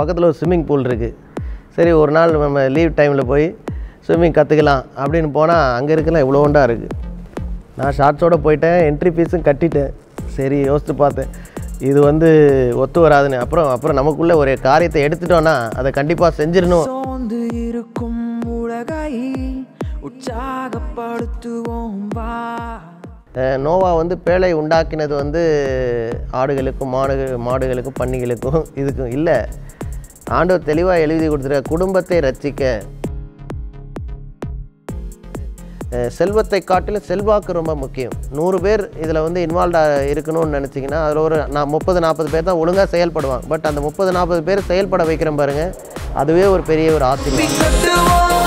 பக்கத்தில் ஒரு swimming pool இருக்குது சரி ஒரு நாள் நம்ம லீவ் டைமில் போய் ஸ்விம்மிங் கற்றுக்கலாம் அப்படின்னு போனால் அங்கே இருக்கலாம் இவ்வளோண்டா இருக்குது நான் ஷார்ட்ஸோடு போயிட்டேன் என்ட்ரி ஃபீஸும் கட்டிட்டேன். சரி யோசித்து பார்த்தேன். இது வந்து ஒத்து வராதுன்னு. அப்புறம் அப்புறம் நமக்குள்ளே ஒரு காரியத்தை எடுத்துட்டோன்னா அதை கண்டிப்பாக செஞ்சிடணும். சோர்ந்து இருக்கும் உலகை உற்சாகப்படுத்துவோம் வா. நோவா வந்து பேழை உண்டாக்கினது வந்து ஆடுகளுக்கும் மாடு மாடுகளுக்கும் பன்னிகளுக்கும் இதுக்கும் இல்லை. ஆண்டவர் தெளிவாக எழுதி கொடுத்துருக்க குடும்பத்தை ரச்சிக்க செல்வத்தை காட்டிலும் செல்வாக்கு ரொம்ப முக்கியம். நூறு பேர் இதில் வந்து இன்வால்வ்டாக இருக்கணும்னு நினச்சிங்கன்னா அதில் ஒரு நான் முப்பது நாற்பது பேர் தான் ஒழுங்காக செயல்படுவாங்க. பட் அந்த முப்பது நாற்பது பேர் செயல்பட வைக்கிறேன் பாருங்கள் அதுவே ஒரு பெரிய ஒரு ஆசீர்வாதம்.